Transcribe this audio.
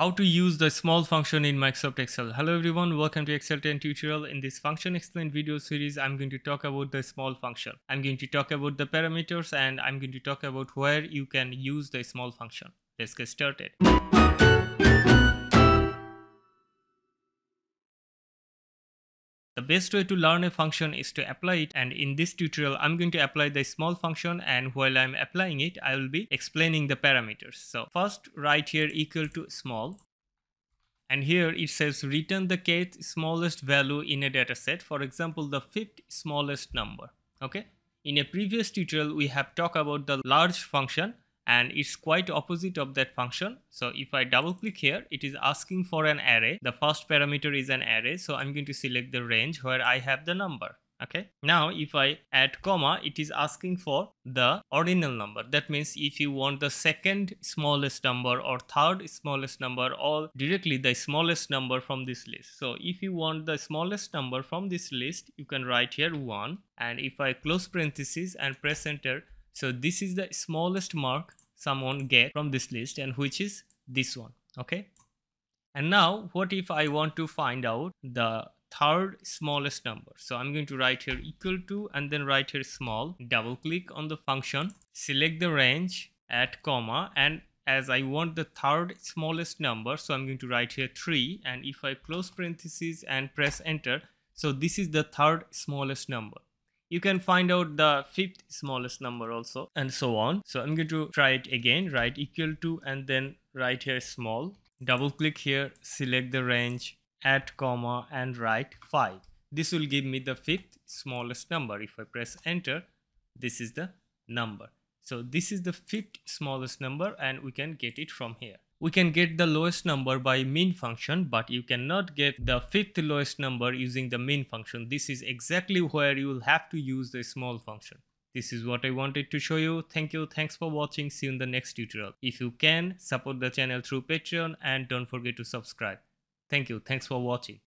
How to use the small function in Microsoft Excel. Hello everyone, welcome to Excel 10 tutorial. In this function explained video series, I'm going to talk about the small function. I'm going to talk about the parameters and I'm going to talk about where you can use the small function. Let's get started. The best way to learn a function is to apply it and in this tutorial I'm going to apply the small function and while I'm applying it I will be explaining the parameters. So first write here equal to small and here it says return the kth smallest value in a dataset for example the fifth smallest number okay. In a previous tutorial we have talked about the large function and it's quite opposite of that function. So if i double click here it is asking for an array. The first parameter is an array. So i'm going to select the range where i have the number okay? Now if i add comma it is asking for the ordinal number. That means if you want the second smallest number or third smallest number or directly the smallest number from this list. So if you want the smallest number from this list you can write here 1 and if i close parentheses and press enter so this is the smallest mark someone get from this list and which is this one okay? And now what if I want to find out the third smallest number? So I'm going to write here equal to and then write here small. Double click on the function select the range at comma and as I want the third smallest number so I'm going to write here 3 and if I close parentheses and press enter so this is the third smallest number you can find out the fifth smallest number also and so on. So i'm going to try it again. Write equal to and then write here small. Double click here select the range add comma and write 5 this will give me the fifth smallest number. If i press enter this is the number. So this is the fifth smallest number and we can get it from here we can get the lowest number by min function but you cannot get the fifth lowest number using the min function. This is exactly where you will have to use the small function. This is what i wanted to show you. Thank you. Thanks for watching. See you in the next tutorial. If you can support the channel through patreon and don't forget to subscribe. Thank you. Thanks for watching